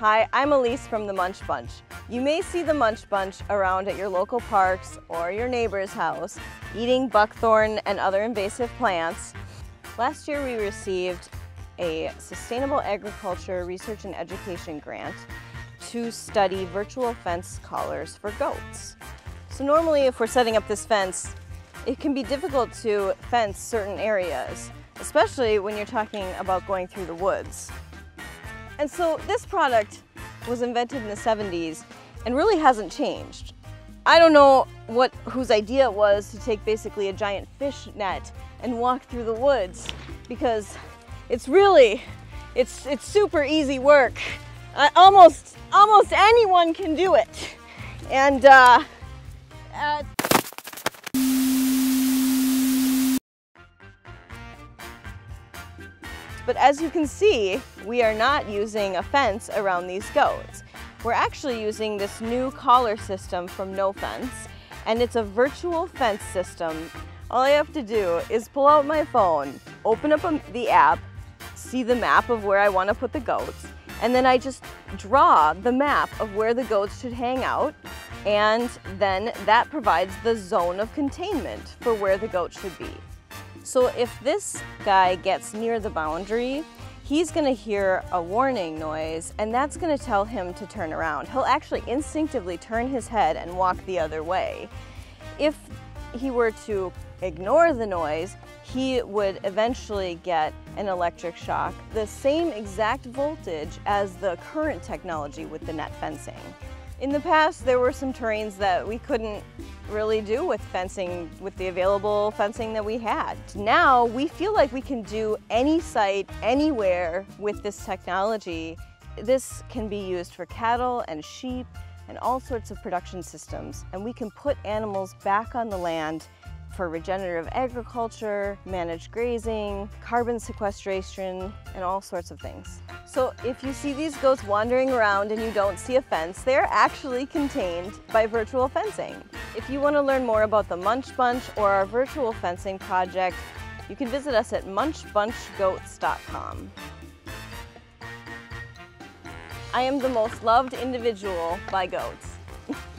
Hi, I'm Elise from the Munch Bunch. You may see the Munch Bunch around at your local parks or your neighbor's house, eating buckthorn and other invasive plants. Last year we received a Sustainable Agriculture Research and Education grant to study virtual fence collars for goats. So normally if we're setting up this fence, it can be difficult to fence certain areas, especially when you're talking about going through the woods. And so this product was invented in the 70s and really hasn't changed. I don't know what whose idea it was to take basically a giant fish net and walk through the woods because it's really, it's, it's super easy work. Uh, almost, almost anyone can do it. And uh, uh, But as you can see, we are not using a fence around these goats. We're actually using this new collar system from Nofence, and it's a virtual fence system. All I have to do is pull out my phone, open up the app, see the map of where I want to put the goats, and then I just draw the map of where the goats should hang out, and then that provides the zone of containment for where the goat should be. So if this guy gets near the boundary, he's gonna hear a warning noise and that's gonna tell him to turn around. He'll actually instinctively turn his head and walk the other way. If he were to ignore the noise, he would eventually get an electric shock, the same exact voltage as the current technology with the net fencing. In the past, there were some terrains that we couldn't really do with fencing, with the available fencing that we had. Now, we feel like we can do any site, anywhere with this technology. This can be used for cattle and sheep and all sorts of production systems, and we can put animals back on the land for regenerative agriculture, managed grazing, carbon sequestration, and all sorts of things. So if you see these goats wandering around and you don't see a fence, they're actually contained by virtual fencing. If you want to learn more about the Munch Bunch or our virtual fencing project, you can visit us at munchbunchgoats.com. I am the most loved individual by goats.